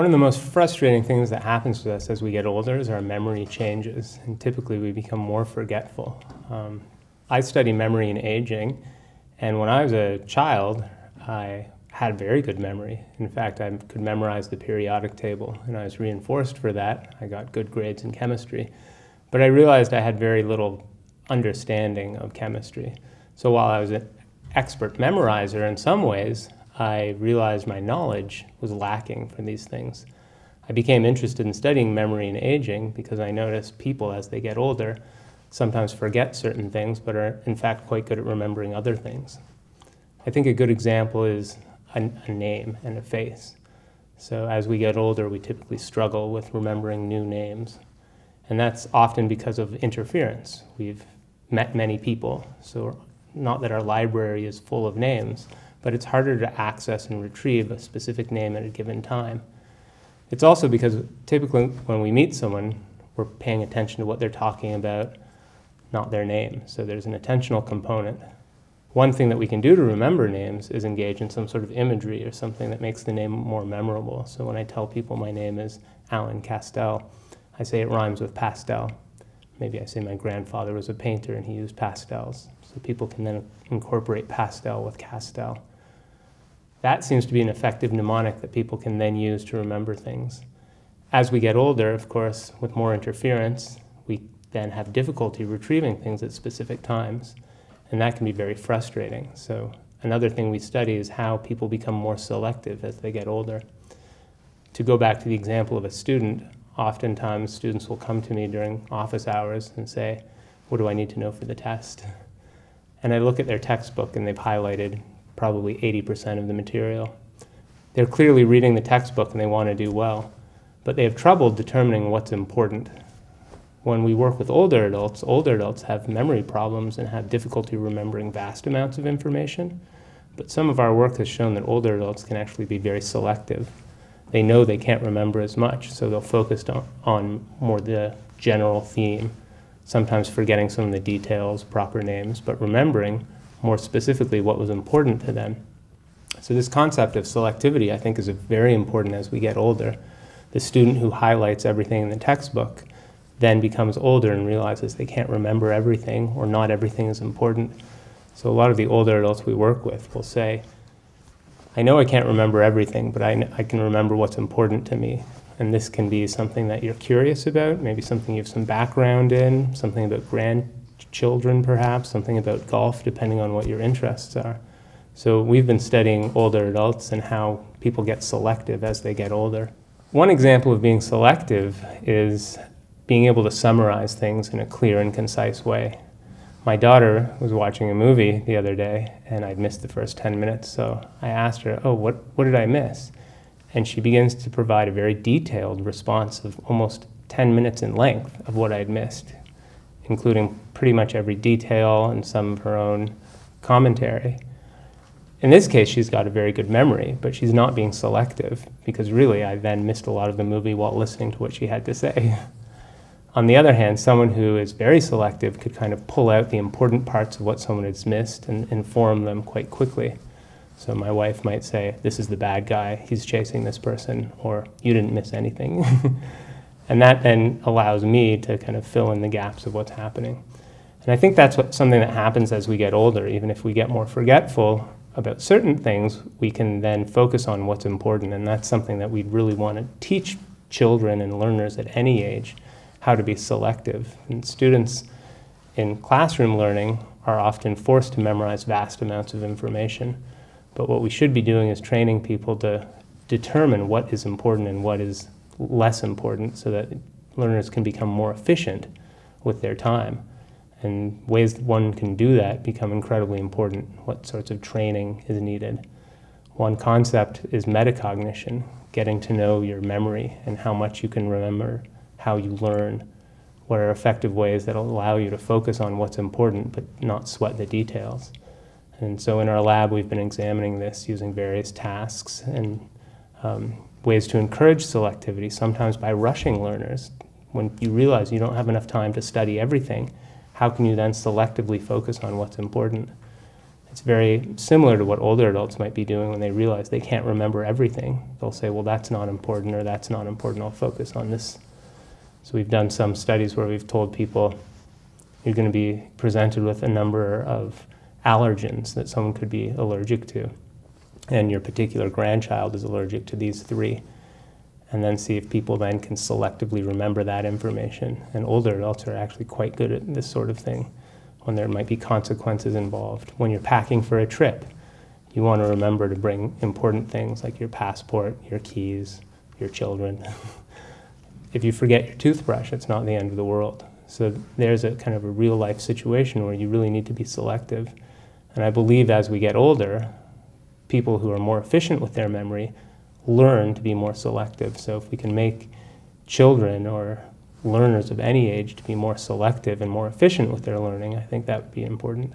One of the most frustrating things that happens to us as we get older is our memory changes, and typically we become more forgetful. Um, I study memory and aging, and when I was a child, I had very good memory. In fact, I could memorize the periodic table, and I was reinforced for that. I got good grades in chemistry. But I realized I had very little understanding of chemistry. So while I was an expert memorizer in some ways, I realized my knowledge was lacking for these things. I became interested in studying memory and aging because I noticed people as they get older sometimes forget certain things but are in fact quite good at remembering other things. I think a good example is a, a name and a face. So as we get older, we typically struggle with remembering new names. And that's often because of interference. We've met many people, so not that our library is full of names, but it's harder to access and retrieve a specific name at a given time. It's also because typically when we meet someone, we're paying attention to what they're talking about, not their name. So there's an attentional component. One thing that we can do to remember names is engage in some sort of imagery or something that makes the name more memorable. So when I tell people my name is Alan Castel, I say it rhymes with pastel. Maybe I say my grandfather was a painter and he used pastels. So people can then incorporate pastel with Castel. That seems to be an effective mnemonic that people can then use to remember things. As we get older, of course, with more interference, we then have difficulty retrieving things at specific times, and that can be very frustrating. So, another thing we study is how people become more selective as they get older. To go back to the example of a student, oftentimes students will come to me during office hours and say, What do I need to know for the test? And I look at their textbook and they've highlighted probably 80% of the material. They're clearly reading the textbook and they want to do well, but they have trouble determining what's important. When we work with older adults, older adults have memory problems and have difficulty remembering vast amounts of information. But some of our work has shown that older adults can actually be very selective. They know they can't remember as much, so they'll focus on, on more the general theme, sometimes forgetting some of the details, proper names, but remembering more specifically what was important to them. So this concept of selectivity, I think, is very important as we get older. The student who highlights everything in the textbook then becomes older and realizes they can't remember everything or not everything is important. So a lot of the older adults we work with will say, I know I can't remember everything, but I, I can remember what's important to me. And this can be something that you're curious about, maybe something you have some background in, something about grand children, perhaps, something about golf, depending on what your interests are. So we've been studying older adults and how people get selective as they get older. One example of being selective is being able to summarize things in a clear and concise way. My daughter was watching a movie the other day and I'd missed the first 10 minutes, so I asked her, Oh, what, what did I miss? And she begins to provide a very detailed response of almost 10 minutes in length of what I'd missed including pretty much every detail and some of her own commentary. In this case, she's got a very good memory, but she's not being selective because really I then missed a lot of the movie while listening to what she had to say. On the other hand, someone who is very selective could kind of pull out the important parts of what someone has missed and inform them quite quickly. So my wife might say, This is the bad guy, he's chasing this person, or you didn't miss anything. And that then allows me to kind of fill in the gaps of what's happening. And I think that's what, something that happens as we get older. Even if we get more forgetful about certain things, we can then focus on what's important. And that's something that we really want to teach children and learners at any age how to be selective. And students in classroom learning are often forced to memorize vast amounts of information. But what we should be doing is training people to determine what is important and what is less important so that learners can become more efficient with their time. And ways one can do that become incredibly important. What sorts of training is needed? One concept is metacognition, getting to know your memory and how much you can remember, how you learn. What are effective ways that allow you to focus on what's important but not sweat the details? And so in our lab, we've been examining this using various tasks and um, ways to encourage selectivity, sometimes by rushing learners. When you realize you don't have enough time to study everything, how can you then selectively focus on what's important? It's very similar to what older adults might be doing when they realize they can't remember everything. They'll say, well, that's not important or that's not important. I'll focus on this. So we've done some studies where we've told people you're going to be presented with a number of allergens that someone could be allergic to. And your particular grandchild is allergic to these three. And then see if people then can selectively remember that information. And older adults are actually quite good at this sort of thing when there might be consequences involved. When you're packing for a trip, you want to remember to bring important things like your passport, your keys, your children. if you forget your toothbrush, it's not the end of the world. So there's a kind of a real life situation where you really need to be selective. And I believe as we get older, people who are more efficient with their memory learn to be more selective. So if we can make children or learners of any age to be more selective and more efficient with their learning, I think that would be important.